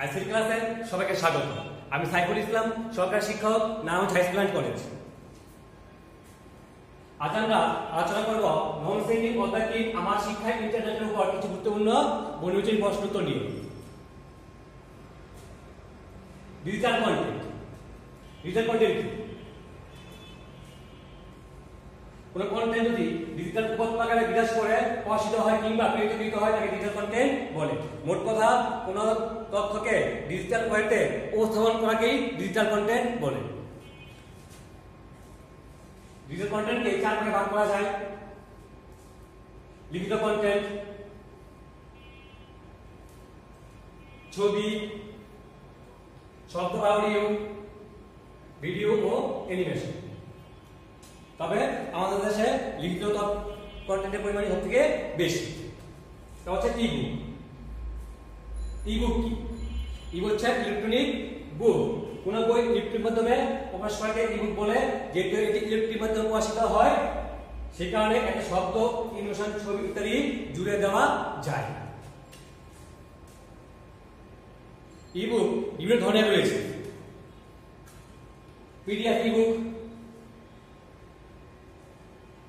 ICT ক্লাসে সবাইকে স্বাগত। আমি সাইফুল ইসলাম, সরকারি শিক্ষক নাম হাই স্কুল অ্যান্ড কলেজ। আজ আমরা আলোচনা করব নবম শ্রেণির তিন আমার শিক্ষায় ইন্টারনেটের উপর কিছু গুরুত্বপূর্ণ বনিয়োজন প্রশ্ন উত্তর নিয়ে। ডিজিটাল কন্টেন্ট ডিজিটাল কন্টেন্ট কি? কোন কন্টেন্ট যদি ডিজিটাল উপত্যকারে বিকাশ করে প্রকাশিত হয় কিংবা প্রেরিত হয়, তাকে ডিজিটাল কন্টেন্ট বলে। মোট কথা, কোন তথ্যকে ডিজিটাল ওয়েতে উপস্থাপন করাকেই ডিজিটাল কন্টেন্ট বলে। ডিজিটাল কন্টেন্টকে চার ভাগে ভাগ করা যায়। লিখিত কন্টেন্ট ছবি, শব্দ অডিও ভিডিও ও অ্যানিমেশন তবে আমাদের দেশে লিখিত কন্টেন্টের পরিমাণ সব থেকে বেশি। তা হচ্ছে ইবুক ইবুক কি? ইবুক হচ্ছে ইলেকট্রনিক বুক কোন বই ইলেকট্রিক মাধ্যমে প্রকাশ করাকে ইবুক বলে যেহেতু এটি ইলেকট্রিক মাধ্যমে প্রকাশিত হয়, সে কারণে একটা শব্দ ইমোশন ছবি ইত্যাদি জুড়ে দেওয়া যায়। ইবুক বিভিন্ন ধরনের রয়েছে। পিডিএফ ইবুক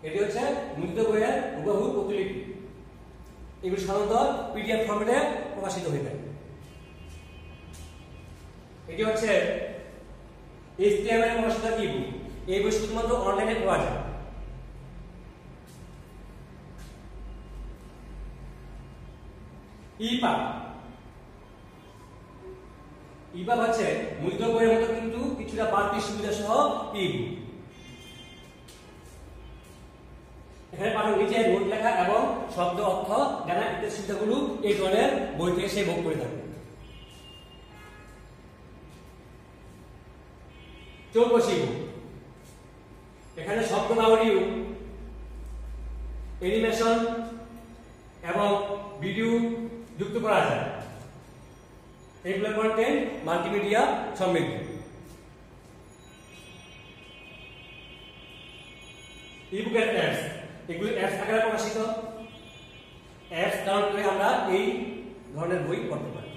এটি হচ্ছে মুদ্রিত বইয়ের হুবহু প্রতিলিপি। এগুলো সাধারণত পিডিএফ ফরম্যাটে প্রকাশিত হয়ে থাকে। এটি হচ্ছে এইচটিএমএল প্রকাশিত ইবুক এই বই শুধুমাত্র অনলাইনে পাওয়া যায়। ইপাব। ইপাব হচ্ছে মুদ্রিত বইয়ের মতো কিন্তু কিছুটা বাড়তি সুবিধা সহ ইবুক এখানে পাঠান নিচে নোট লেখা এবং শব্দ, অর্থ জানা ইত্যাদি সুবিধাগুলো এই ধরনের বই থেকে সে ভোগ করে থাকে চৌকশি এখানে শব্দ নাওরিও অ্যানিমেশন এবং ভিডিও যুক্ত করা যায় এগুলো কন্টেন্ট মাল্টিমিডিয়া সমৃদ্ধ। ইবুকের অ্যাডস এগুলো অ্যাপস আকারে প্রকাশিত অ্যাপস ডাউনলোড করে আমরা এই ধরনের বই পড়তে পারি।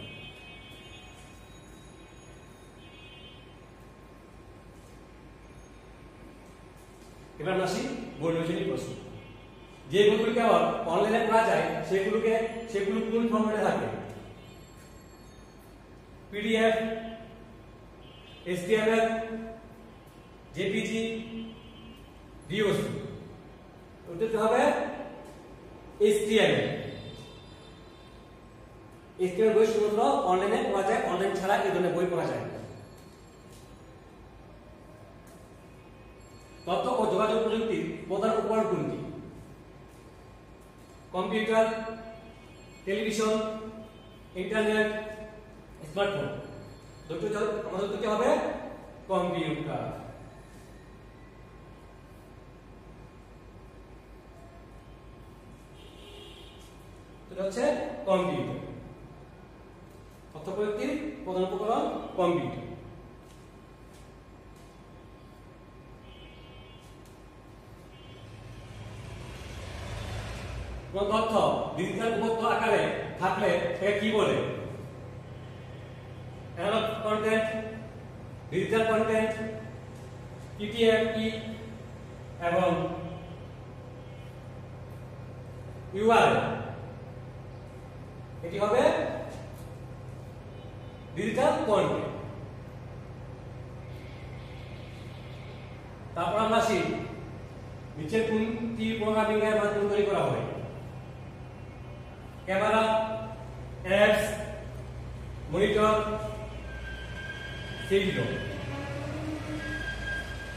এবার আসি বৈনোজনী প্রশ্ন। যে বইগুলোকে আবার অনলাইনে পড়া যায়, সেগুলোকে সেগুলো কোন ফরম্যাটে থাকে? পিডিএফ এসটিএমএল জেপিজি ডিওসি ওটাতে হবে বই শুধুমাত্র অনলাইনে পড়া যায়, অনলাইন ছাড়া এই ধরনের বই পড়া যায় তথ্য ও যোগাযোগ প্রযুক্তির প্রধান উপকরণ কোনটি? Computer, television, internet, smartphone. দুটো আমাদের দুটো হবে কম্পিউটার। হচ্ছে কম্পিউটার তথ্য প্রযুক্তির প্রধান উপকরণ কম্পিউটার কোন তথ্য ডিজিটাল উপত্য আকারে থাকলে তাকে কি বলে? অ্যানালগ কন্টেন্ট ডিজিটাল কন্টেন্ট টিটিএমই এবং ইউআরএল এটি হবে ডিজিটাল কন্টেন্ট তারপর আমরা আসি। নিচের কোনটি প্রোগ্রামিং এর মাধ্যমে তৈরি করা হয় ক্যামেরা অ্যাপস মনিটর সিডিও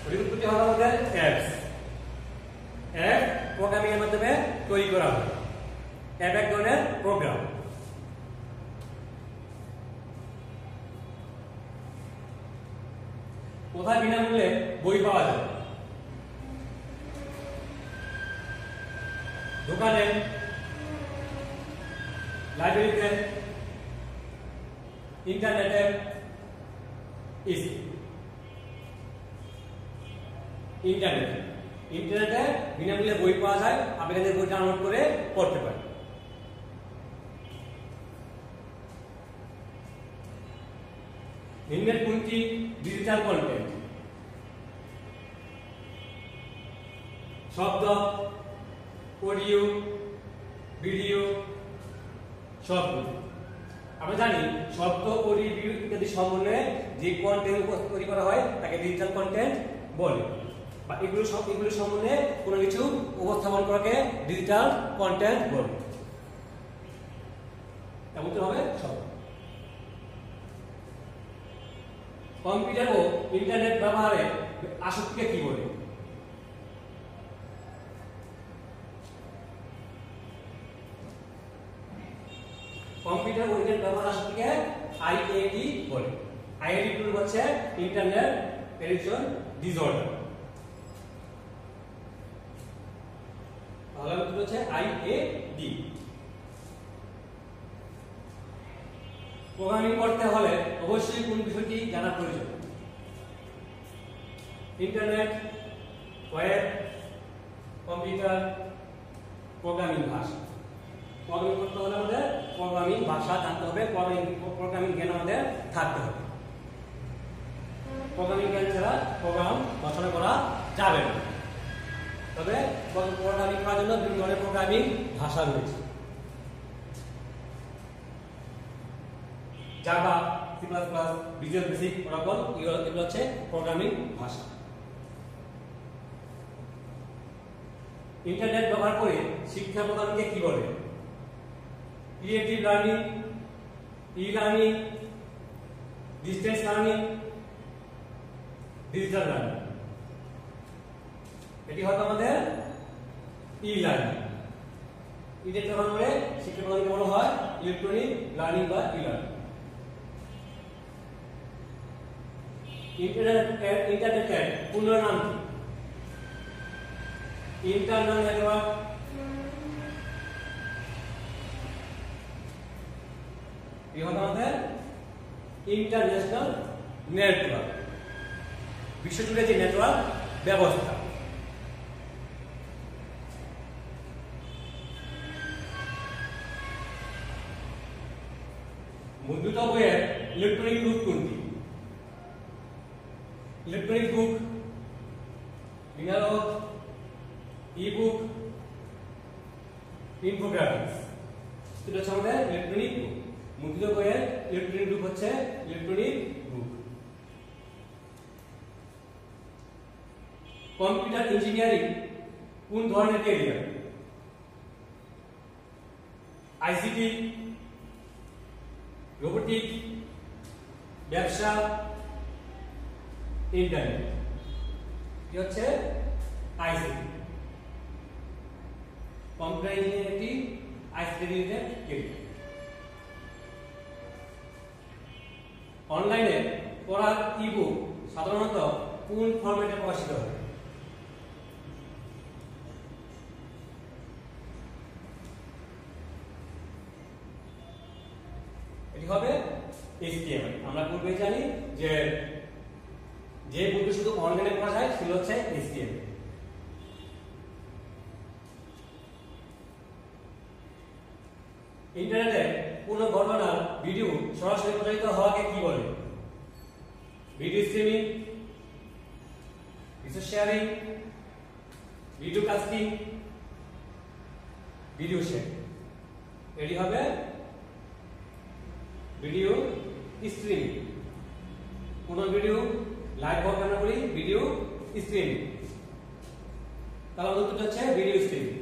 পরিবর্তনটি হলো আমাদের অ্যাপস অ্যাপ প্রোগ্রামিং এর মাধ্যমে তৈরি করা হয় অ্যাপ এক ধরনের প্রোগ্রাম। কোথায় বিনামূল্যে বই পাওয়া যায়? দোকানে, লাইব্রেরিতে, ইন্টারনেটে ইসি ইন্টারনেট। ইন্টারনেটে বিনামূল্যে বই পাওয়া যায়, আপনি বই ডাউনলোড করে পড়তে পারেন। ইন্টারনেট কোনটি ডিজিটাল কন্টেন্ট শব্দ, অডিও, ভিডিও, শব্দ। আমরা জানি শব্দ, অডিও ইত্যাদি সমন্বয়ে যে কন্টেন্ট তৈরি করা হয়, তাকে ডিজিটাল কন্টেন্ট বলে। বা এগুলো সব এগুলো সমন্বয়ে কোনো কিছু উপস্থাপন করাকে ডিজিটাল কন্টেন্ট বলে। এমন তো হবে? সব কম্পিউটার ও ইন্টারনেট ব্যবহারে আসক্তিকে কি বলে? কম্পিউটার ও ইন্টারনেট ব্যবহার আসক্তিকে আইএডি বলে। আইএডি হচ্ছে ইন্টারনেট টেলিভিশন ডিসঅর্ডার তাহলে উত্তর হচ্ছে আইএডি প্রোগ্রামিং করতে হলে অবশ্যই কোন বিষয়টি জানা প্রয়োজন? ইন্টারনেট, ওয়েব, কম্পিউটার, প্রোগ্রামিং ভাষা। প্রোগ্রামিং করতে হলে আমাদের প্রোগ্রামিং ভাষা জানতে হবে, প্রোগ্রামিং প্রোগ্রামিং জ্ঞান আমাদের থাকতে হবে। প্রোগ্রামিং জ্ঞান ছাড়া প্রোগ্রাম রচনা করা যাবে না। তবে প্রোগ্রামিং করার জন্য বিভিন্ন ধরনের প্রোগ্রামিং ভাষা রয়েছে। Java C plus plus visual basic Oracle এগুলো হচ্ছে প্রোগ্রামিং ভাষা। ইন্টারনেট ব্যবহার করে শিক্ষা প্রদানকে কি বলে? Creative learning e learning distance learning digital learning এটি হয়তো আমাদের ই লার্নিং ইন্টারনেট ব্যবহার করে শিক্ষা প্রদানকে বলা হয় ইলেকট্রনিক লার্নিং বা ই লার্নিং ইন্টারনেট ইন্টারনেটের পূর্ণ নাম কি? ইন্টারনাল নেটওয়ার্ক এই হলো আমাদের ইন্টারন্যাশনাল নেটওয়ার্ক বিশ্বজুড়ে যে নেটওয়ার্ক ব্যবস্থা। মুদ্রিত বইয়ের ইলেকট্রনিক রূপ কোনটি ইলেকট্রনিক বুক বিনারক ই বুক ইনফোগ্রাফিক্স এটা হচ্ছে আমাদের ইলেকট্রনিক বুক মুদ্রিত বইয়ের ইলেকট্রনিক বুক হচ্ছে ইলেকট্রনিক বুক কম্পিউটার ইঞ্জিনিয়ারিং কোন ধরনের ক্যারিয়ার আইসিটি রোবোটিক ব্যবসা ইন্টারনেট কি হচ্ছে? ICT computer engineering ICT related career অনলাইনে পড়ার ইবুক সাধারণত কোন ফরম্যাটে প্রকাশিত হয়? এটি হবে HTML আমরা পূর্বে জানি যে যে বইটি শুধু অনলাইনে পড়া যায়, সেগুলো হচ্ছে HTML ইন্টারনেটে কোনো ঘটনার ভিডিও সরাসরি প্রচারিত হওয়াকে কি বলে? Video streaming resource sharing video casting video share এটি হবে ভিডিও স্ট্রিমিং কোন ভিডিও লাইভ হোক আমরা বলি ভিডিও স্ট্রিমিং তাহলে উত্তরটা হচ্ছে ভিডিও স্ট্রিমিং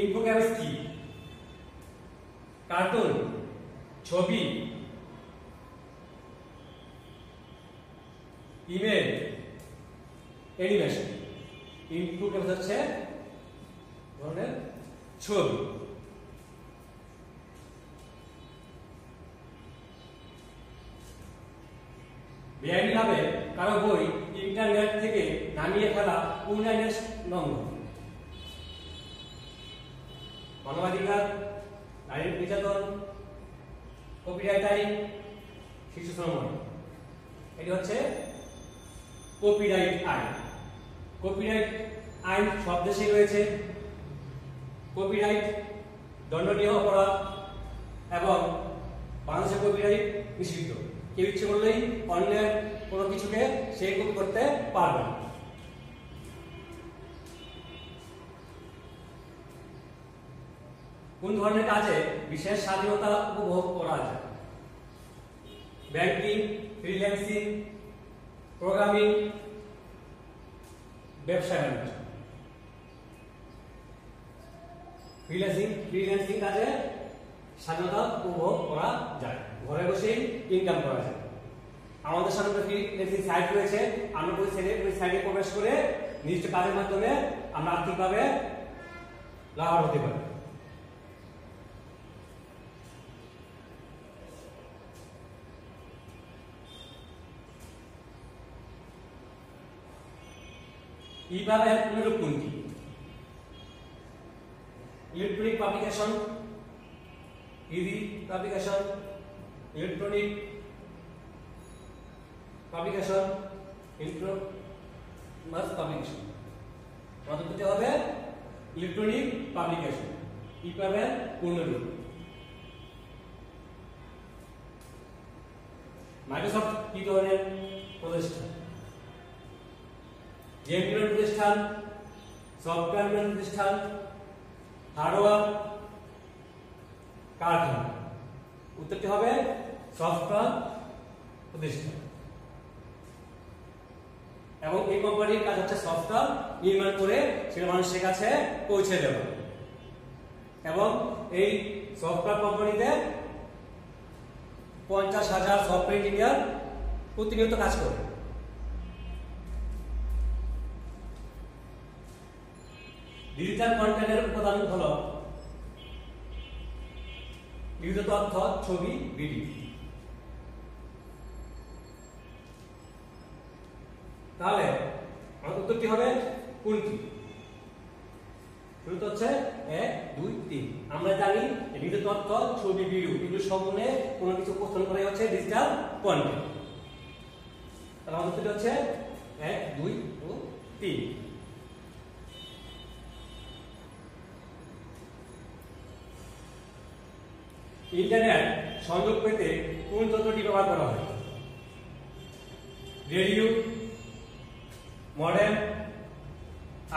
ইনফোগ্রাফিক্স কি? কার্টুন ছবি. ইমেল অ্যানিমেশন ইনফোগ্রাফিক্স হচ্ছে ধরনের ছবি। নামিয়ে ফেলা কোন আইনের লঙ্ঘন। মানবাধিকার, নারীর নির্যাতন কপিরাইট আইন, শিশু শ্রম আইন এটি হচ্ছে কপিরাইট আইন। কপিরাইট আইন সব দেশেই রয়েছে। কপিরাইট দণ্ডনীয় অপরাধ এবং বাংলাদেশে কপিরাইট নিষিদ্ধ। কেউ ইচ্ছে করলেই অন্যের কোনো কিছুকে সেই করতে পারবে না। কোন ধরনের কাজে বিশেষ স্বাধীনতা উপভোগ করা যায়? ব্যাংকিং, ফ্রিল্যান্সিং, প্রোগ্রামিং, ব্যবসা ফ্রিল্যান্সিং ফ্রিল্যান্সিং কাজে স্বাধীনতা উপভোগ করা যায়। ঘরে বসেই ইনকাম করা যায়। আমাদের সামনে ফ্রিল্যান্সিং সাইট রয়েছে। আমরা ওই সাইটে ওই সাইটে প্রবেশ করে নির্দিষ্ট কাজের মাধ্যমে আমরা আর্থিকভাবে লাভবান হতে পারি। ইভাবে অনুরূপ কোনটি? ইলেকট্রনিক পাবলিকেশন ইজি পাবলিকেশন ইলেকট্রনিক পাবলিকেশন ইন্ট্রো মাস পাবলিকেশন করতে হবে ইলেকট্রনিক পাবলিকেশন ই পাবেন মাইক্রোসফট কি ধরনের প্রতিষ্ঠান? ডেভেলপমেন্ট প্রতিষ্ঠান সফটওয়্যার প্রতিষ্ঠান হার্ডওয়্যার কারখানা উত্তরটি হবে সফটওয়্যার প্রতিষ্ঠান এবং এই কোম্পানির কাজ হচ্ছে সফটওয়্যার নির্মাণ করে সেটা মানুষের কাছে পৌঁছে দেওয়া। এবং এই সফটওয়্যার কোম্পানিতে পঞ্চাশ হাজার সফটওয়্যার ইঞ্জিনিয়ার প্রতিনিয়ত কাজ করে। ডিজিটাল কন্টেন্টের উপাদান হলো বিবিধ তথ্য, ছবি ভিডিও তাহলে আমার উত্তরটি হবে কোনটি? শুরুতে হচ্ছে এক, দুই, তিন। আমরা জানি বিবিধ তথ্য, ছবি ভিডিও এগুলো সম্পূর্ণে কোনো কিছু উপস্থাপন করাই হচ্ছে ডিজিটাল কন্টেন্ট তাহলে আমার উত্তরটি হচ্ছে এক, দুই, ও তিন। ইন্টারনেট সংযোগ পেতে কোন যন্ত্রটি ব্যবহার করা হয়? Radio, modem,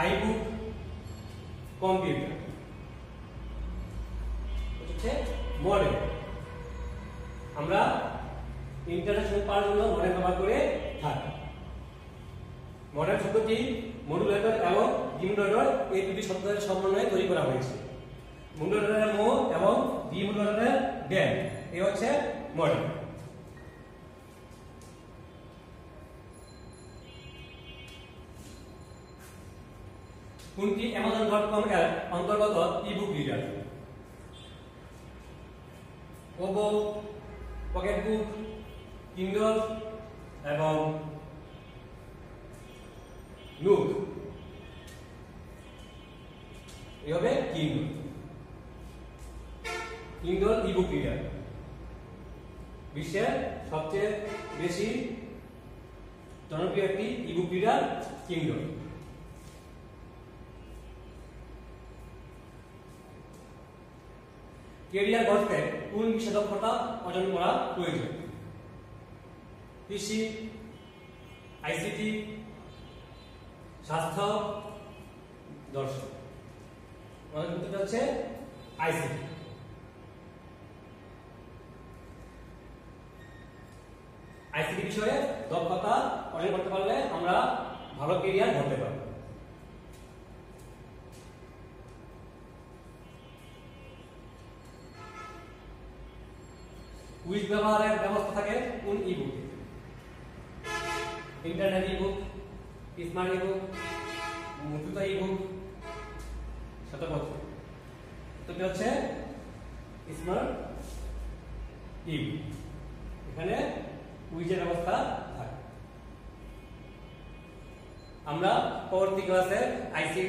iBook, computer. হচ্ছে মডেম। আমরা ইন্টারনেট সংযোগ পাওয়ার জন্য মডেম ব্যবহার করে থাকি। মডেম শব্দটি মডুলেটর এবং ডিমোডুলেটর এই দুটি শব্দের সমন্বয়ে তৈরি করা হয়েছে। মডুলেটরের মো এবং ডিমোডুলেটরের ড্যাম এই হচ্ছে মডেল কোনটি অ্যামাজন ডট কম এর অন্তর্গত রিডার ওবো পকেটবুক কিন্ডল এবং নুক এই হবে কিন্ডল কিন্ডল ইবুক রিডার বিশ্বের সবচেয়ে বেশি জনপ্রিয় একটি ইবুক রিডার কিন্ডল কেরিয়ার গড়তে কোন বিষয়ে অর্জন করা প্রয়োজন? কৃষি, আইসিটি, স্বাস্থ্য, দর্শন। আমাদের হচ্ছে আইসিটি। আইসিটি বিষয়ে দক্ষতা অর্জন করতে পারলে আমরা ভালো কেরিয়ার ধরতে পারব। কুইজ ব্যবহারের ব্যবস্থা থাকে কোন ইবুকে ইন্টারনেট ইবুক স্মার্ট ইবুক মুদ্রিত ইবুক শতপত্র তো হচ্ছে স্মার্ট ইবুক এখানে কুইজের অবস্থা থাকে। আমরা পরবর্তী ক্লাসে আইসি